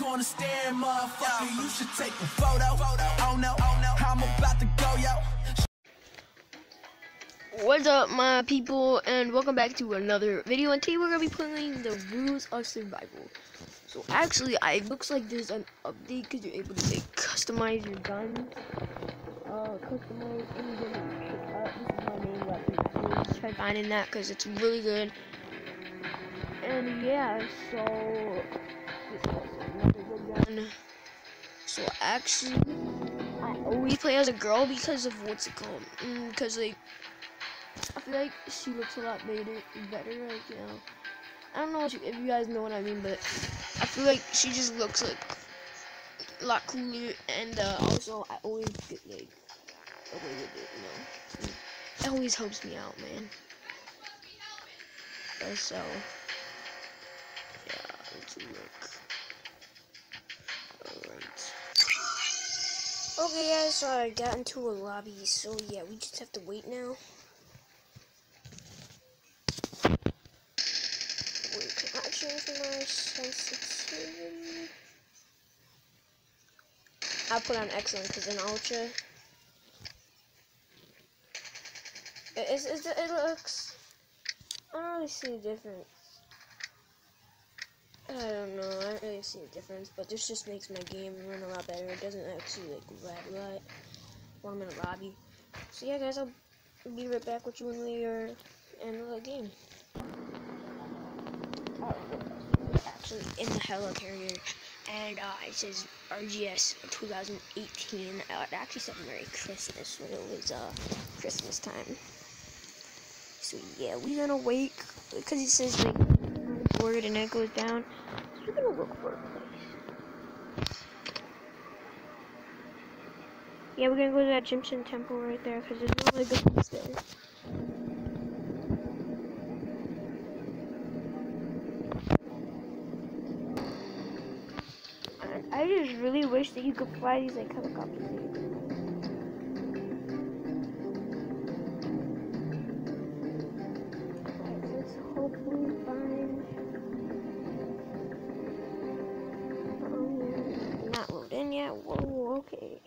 corner staring, motherfucker. You should take a photo. Oh no, oh no, I'm about to go, yo. What's up, my people, and welcome back to another video. And today we're gonna be playing the Rules of Survival. So actually, I it looks like there's an update because you're able to customize your gun. Uh, customize any gun. Uh, this is my main weapon. Try finding that because it's really good. And yeah, so So actually, I always play as a girl because of what's it called? Because like. I feel like she looks a lot better, better, like, you know. I don't know if you, if you guys know what I mean, but I feel like she just looks like a lot cooler, and uh, also I always get like away with it, you know. It always helps me out, man. So, yeah, let's look. Okay, guys, so I got into a lobby, so yeah, we just have to wait now. Wait, can I change my sensitivity? I'll put on excellent because in ultra, it, it's, it looks. I don't really see a difference. I uh, see the difference, but this just makes my game run a lot better. It doesn't actually like lag a lot when I'm in a lobby. So yeah, guys, I'll be right back with you when we are in the game. actually in the helicarrier, and uh, it says RGS 2018. Uh, it actually said Merry Christmas when it was uh, Christmas time. So yeah, we're gonna wait because it says like word and it goes down. We're gonna look for a place. Yeah, we're gonna go to that Jimson Temple right there because there's no really good place there. I just really wish that you could fly these like helicopters. Okay.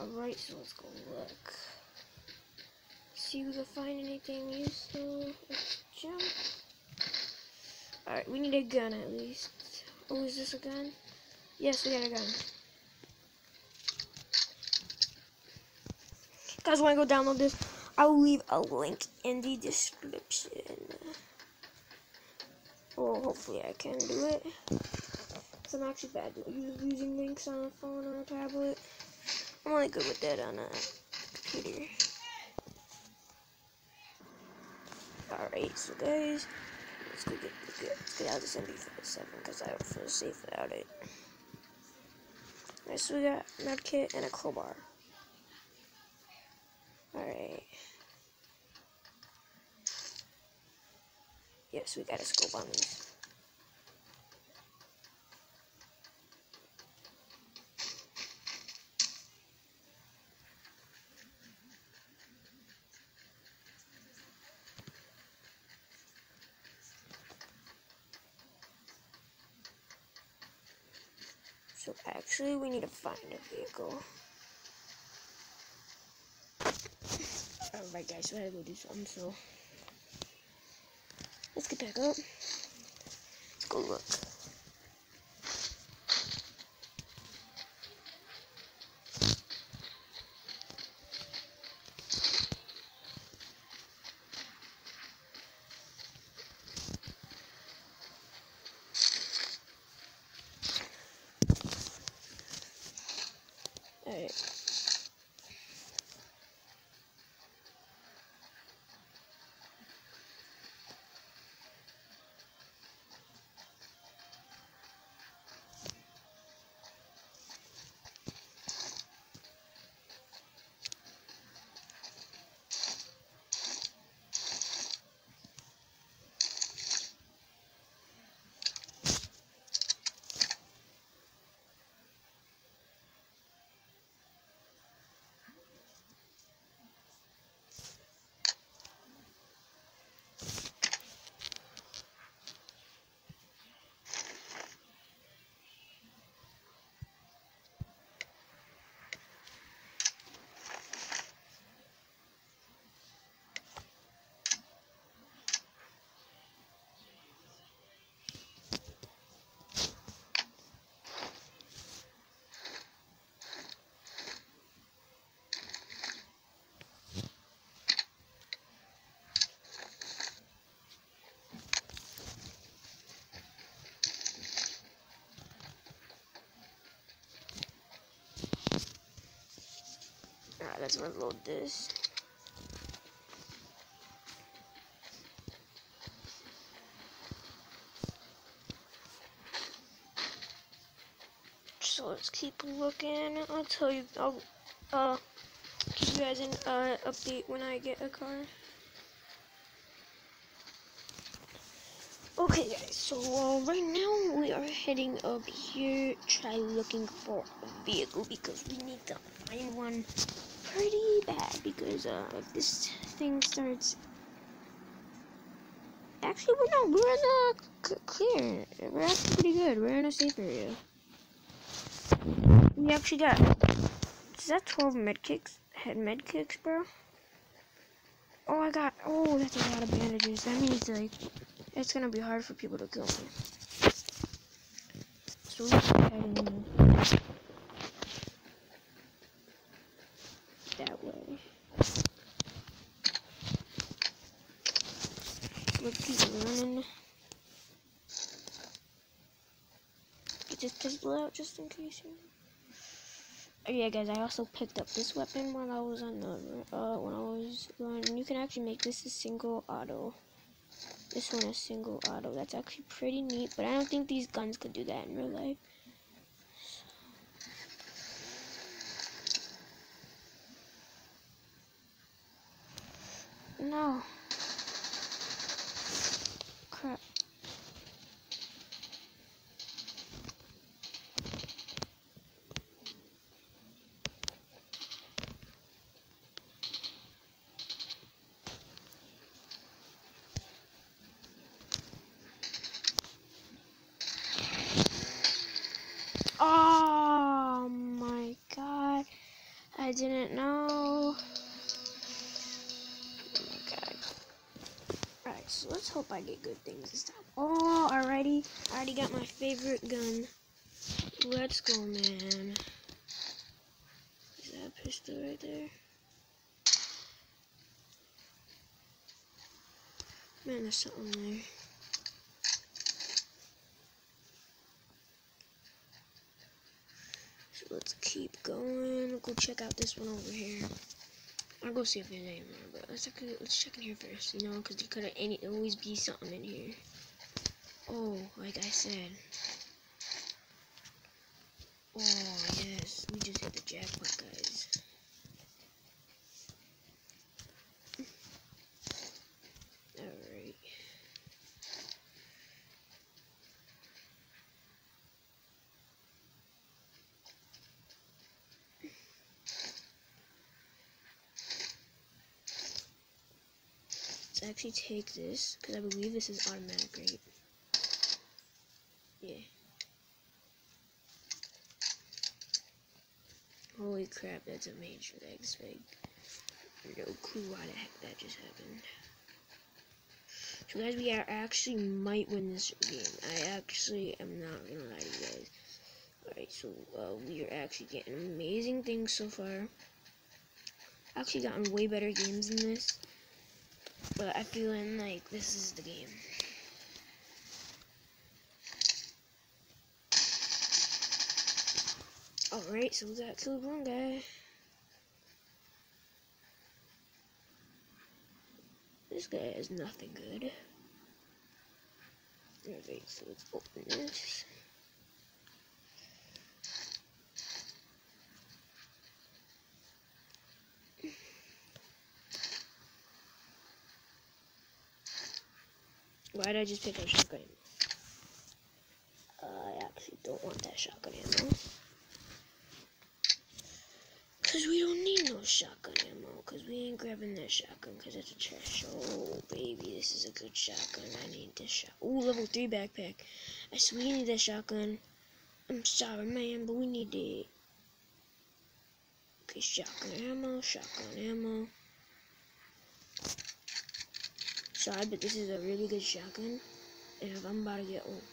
Alright, so let's go look. See if we can find anything useful. Let's jump. Alright, we need a gun at least. Oh, is this a gun? Yes, we got a gun. Guys, want to go download this? I will leave a link in the description. Well, hopefully I can do it. Cause I'm actually bad at using links on a phone or a tablet. I'm only good with that on a computer. Alright, so guys, let's go get, get, let's get out this MP47 because I don't feel safe without it. Alright, so we got a med kit and a crowbar. Alright. Yes, we got a scope on these. So actually, we need to find a vehicle. Alright guys, so I gotta go do something, so let's get back up. Let's go look. Alright. Let's reload this. So let's keep looking. I'll tell you. I'll uh give you guys an uh, update when I get a car. Okay, guys. So uh, right now we are heading up here, try looking for a vehicle because we need to find one pretty bad because uh if this thing starts. Actually, we're not. We're in the clear. We're actually pretty good. We're in a safe area. We actually got. Is that 12 med kicks? Head med kicks, bro? Oh, I got. Oh, that's a lot of bandages. That means, like, it's gonna be hard for people to kill me. So Let's keep running. Get this pistol out just in case. Oh, yeah, guys, I also picked up this weapon when I was on the, uh, when I was going, you can actually make this a single auto. This one a single auto. That's actually pretty neat, but I don't think these guns could do that in real life. No. Crap. Oh my god. I didn't know. So let's hope I get good things this time. Oh, alrighty. I already got my favorite gun. Let's go, man. Is that a pistol right there? Man, there's something there. So let's keep going. Go check out this one over here. I'll go see if there's any more, but let's check, let's check in here first, you know, because there could any always be something in here. Oh, like I said. Oh, yes, we just hit the jackpot, guys. Alright. Let's actually take this, because I believe this is automatic, right? Yeah. Holy crap, that's a major legs fake. No clue why the heck that just happened. So guys, we are actually might win this game. I actually am not gonna lie to you guys. Alright, so uh, we are actually getting amazing things so far. Actually gotten way better games than this. But I feeling like this is the game. Alright, so we got killed one guy. This guy has nothing good. Alright, so let's open this. Why did I just pick up shotgun ammo? I actually don't want that shotgun ammo. Because we don't need no shotgun ammo. Because we ain't grabbing that shotgun because it's a trash. Oh, baby, this is a good shotgun. I need this shot. Ooh, level 3 backpack. I swear we need that shotgun. I'm sorry, man, but we need it. Okay, shotgun ammo, shotgun ammo. Sorry, but this is a really good shotgun. If I'm about to get old.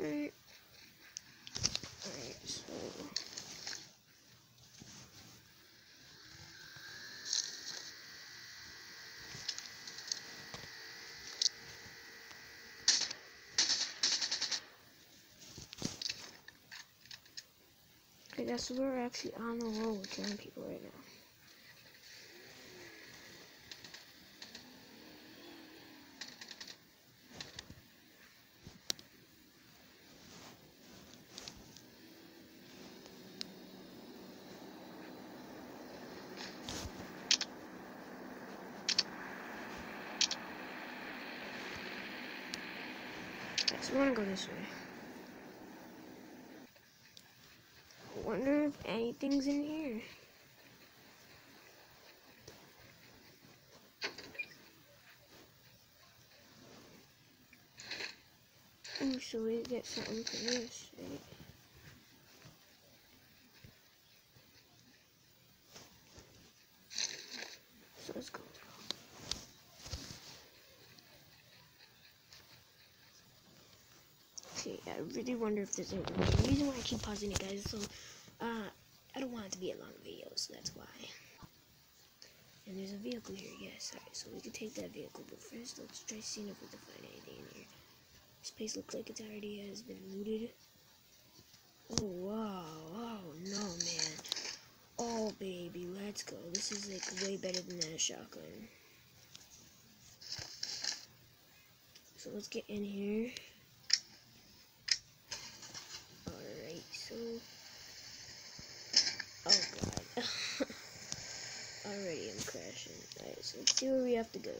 Alright, yeah, so we're actually on the road with killing people right now. So we're gonna go this way. I wonder if anything's in here. Ooh, so we get something for this, right? So let's go. Through. Okay, I really wonder if there's a the reason why I keep pausing it, guys. So, uh, want it to be a long video, so that's why. And there's a vehicle here, yes. Alright, so we can take that vehicle, but first let's try seeing if we can find anything in here. This place looks like it already has been looted. Oh wow, oh no man. Oh baby, let's go. This is like way better than that shotgun. So let's get in here. so oh god already I'm crashing. Alright so let's see where we have to go.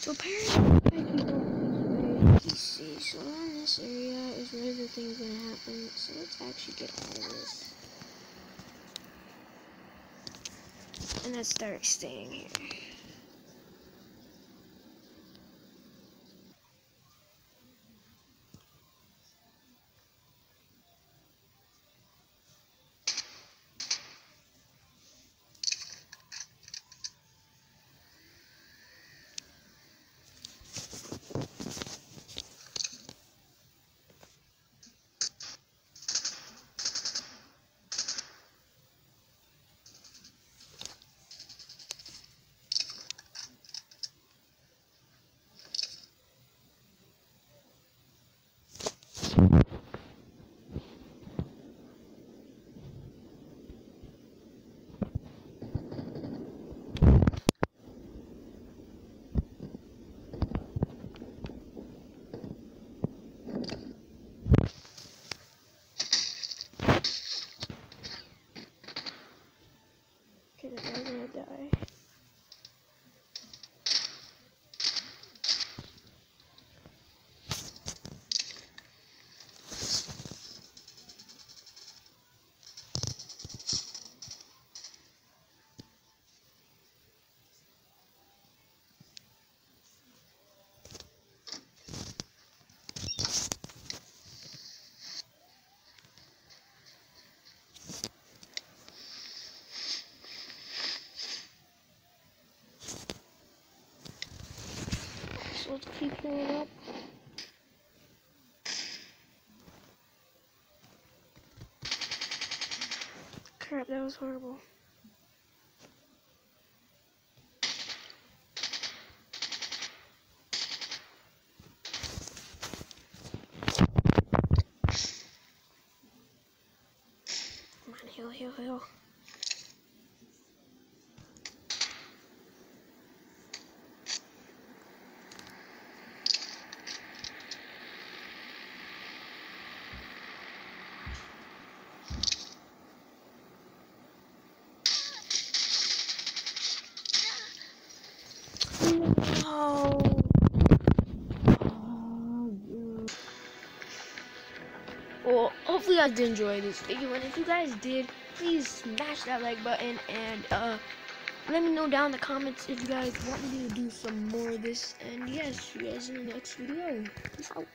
So apparently see so in this area is where the thing's gonna happen. So let's actually get out of this. And let's start staying here let's keep going up. Crap, that was horrible. Come on, heal, heal, heal. Did enjoy this video, and if you guys did, please smash that like button, and uh, let me know down in the comments if you guys want me to do some more of this, and yes, see you guys in the next video. Peace out.